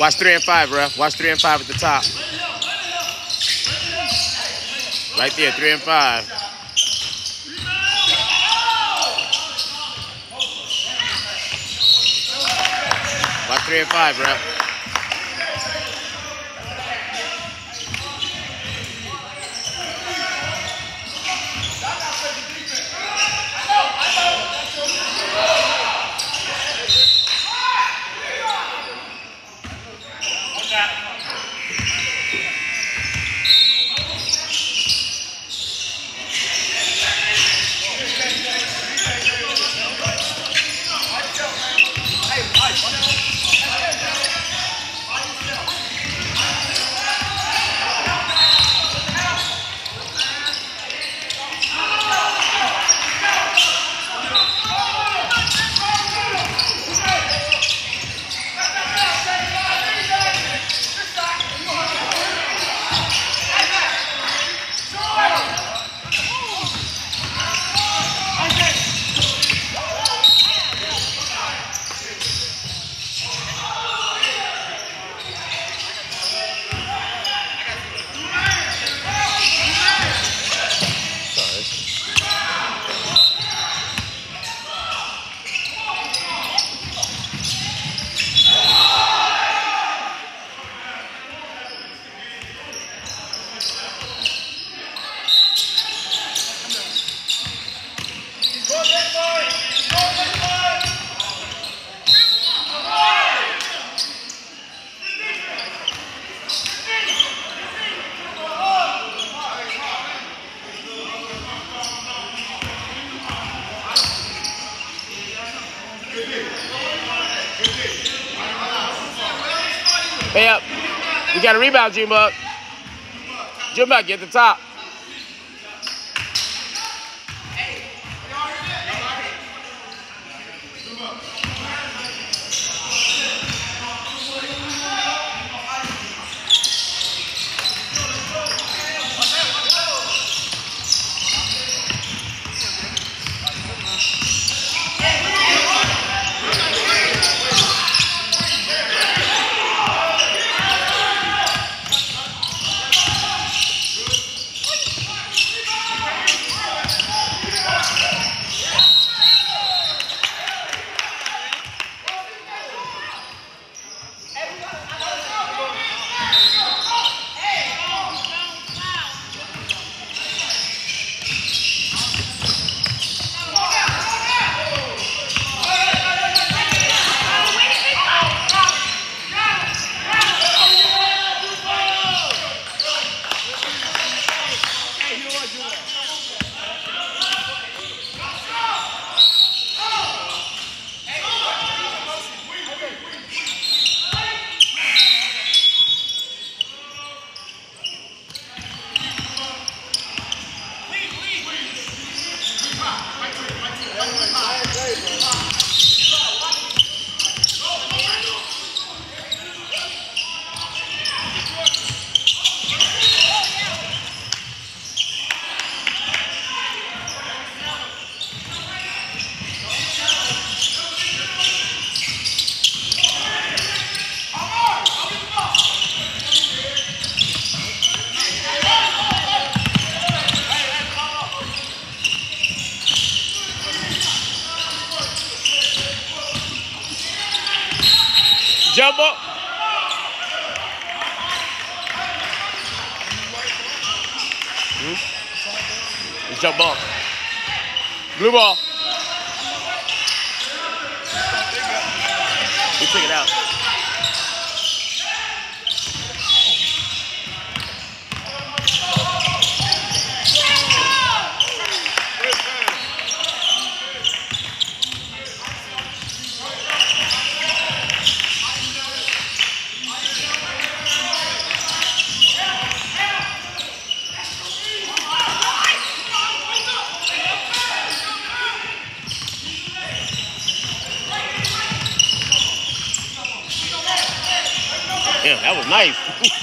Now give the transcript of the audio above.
Watch three and five, ref. Watch three and five at the top. Right there, three and five. Watch three and five, ref. Hey up. We got a rebound, Junebug. Junebug, get the top. Jump. Hmm? Jump ball. Blue ball. We took it out. Yeah, that was nice.